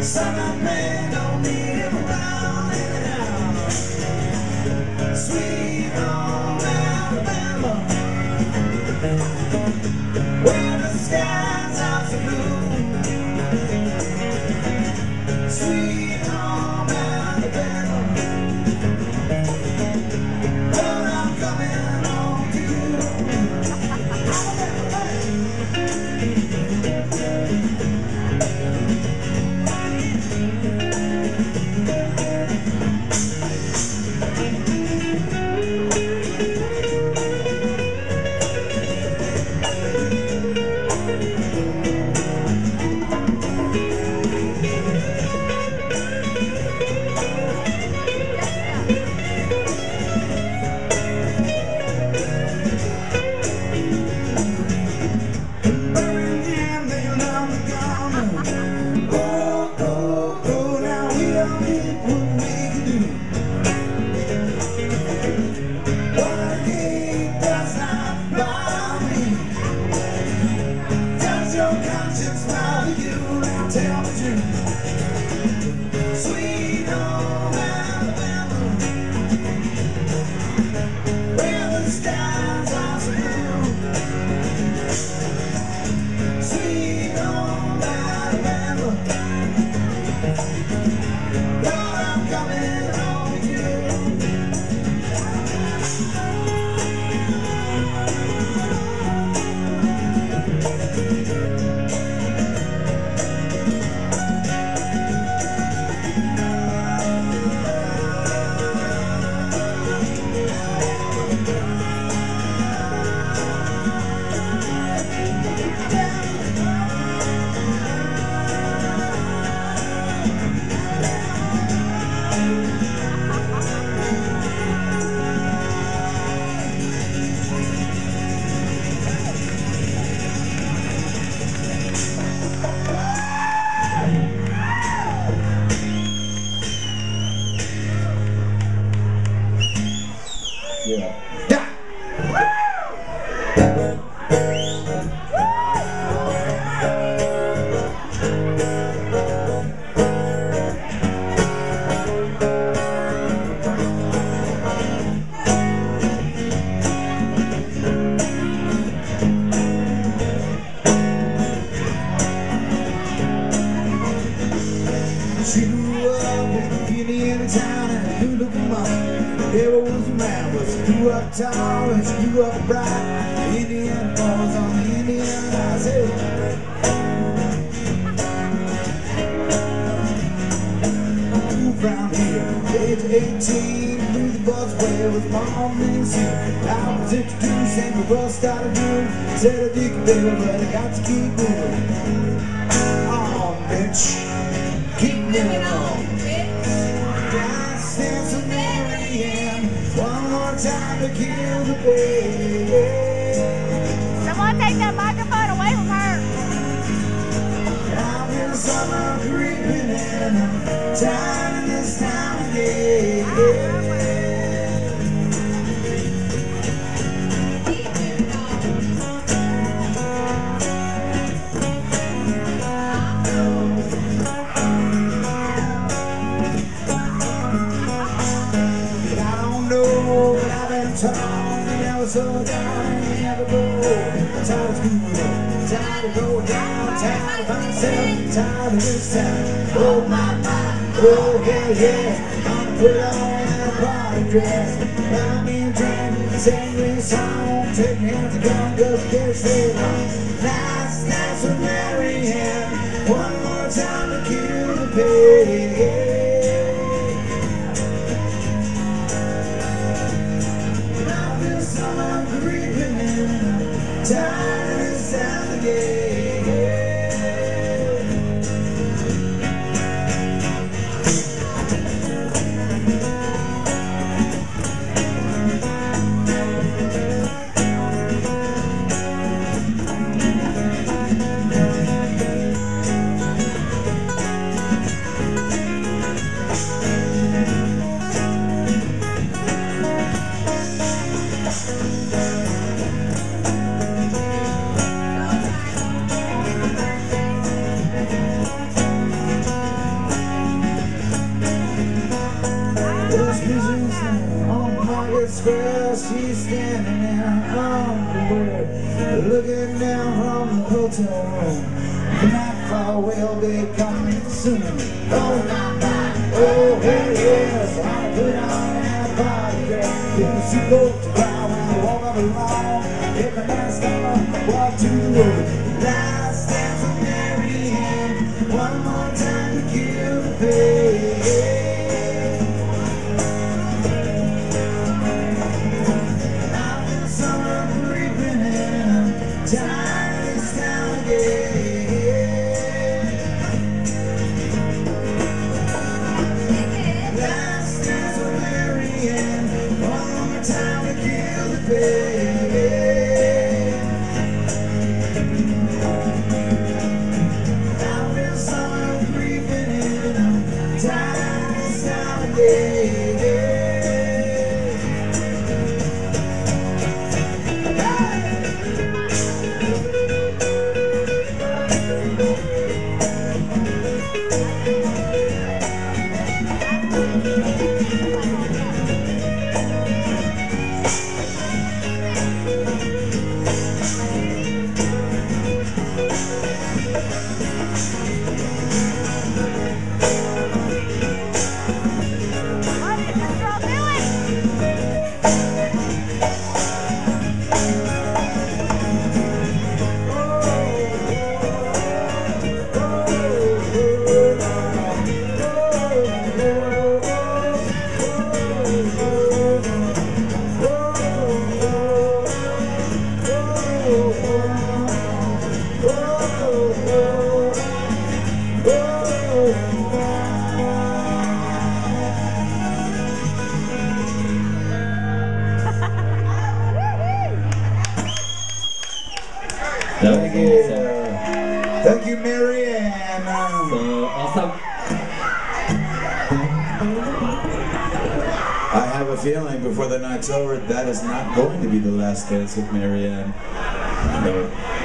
Sana coming. Yeah. Cause you are bright Indian balls on Indian eyes hey. Move round here. Age 18 Through the busway with mom and Sue? I was introduced and the world started doing Said I dig a bill but I got to keep moving Oh bitch. Keep moving on. Someone take that microphone away from her. Tired of screwing up, tired of going myself, tired of this town. Oh my, my, oh yeah, yeah. Gonna put on that party dress, me a drink, sing a song, take me out to gun, just get it on. Last dance Those visions on Market Square, she's standing there on the board, looking down from the hotel room. Far away, will be coming soon. Oh, my, my, oh, hey, yes, I put on that body dress. She goes to Thank you. Thank you, Mary Ann. So awesome. I have a feeling before the night's over, that is not going to be the last dance with Marianne. No.